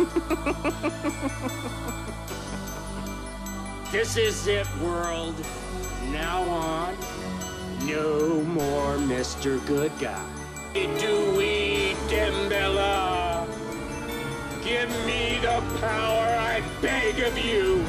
this is it, world. Now on, no more Mr. Good Guy. Dewey Damballa. Give me the power, I beg of you.